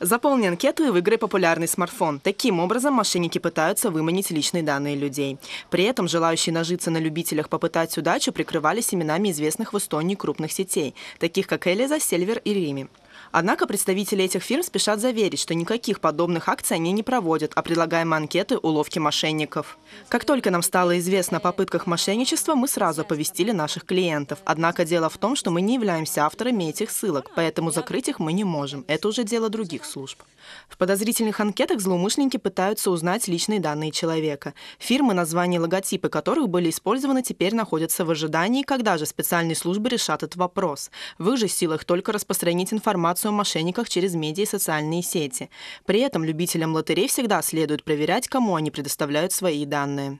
Заполни анкету и выиграй популярный смартфон. Таким образом, мошенники пытаются выманить личные данные людей. При этом желающие нажиться на любителях попытать удачу прикрывались именами известных в Эстонии крупных сетей, таких как Элиза, Сельвер и Рими. Однако представители этих фирм спешат заверить, что никаких подобных акций они не проводят, а предлагаемые анкеты – уловки мошенников. Как только нам стало известно о попытках мошенничества, мы сразу оповестили наших клиентов. Однако дело в том, что мы не являемся авторами этих ссылок, поэтому закрыть их мы не можем. Это уже дело других служб. В подозрительных анкетах злоумышленники пытаются узнать личные данные человека. Фирмы, названия логотипы которых были использованы, теперь находятся в ожидании, когда же специальные службы решат этот вопрос. В их же силах только распространить информацию информацию о мошенниках через медиа и социальные сети. При этом любителям лотерей всегда следует проверять, кому они предоставляют свои данные.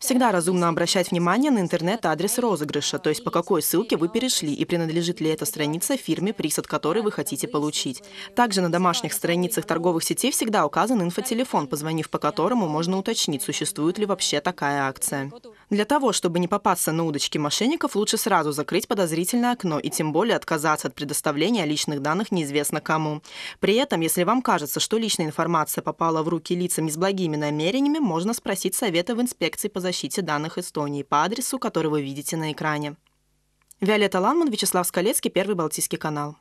Всегда разумно обращать внимание на интернет-адрес розыгрыша, то есть по какой ссылке вы перешли и принадлежит ли эта страница фирме, приз от которой вы хотите получить. Также на домашних страницах торговых сетей всегда указан инфотелефон, позвонив по которому можно уточнить, существует ли вообще такая акция. Для того, чтобы не попасться на удочки мошенников, лучше сразу закрыть подозрительное окно и тем более отказаться от предоставления личных данных неизвестно кому. При этом, если вам кажется, что личная информация попала в руки лицам с благими намерениями, можно спросить совета в инспекции по защите данных Эстонии по адресу, который вы видите на экране. Виолетта Ланман, Вячеслав Скалецкий, Первый Балтийский канал.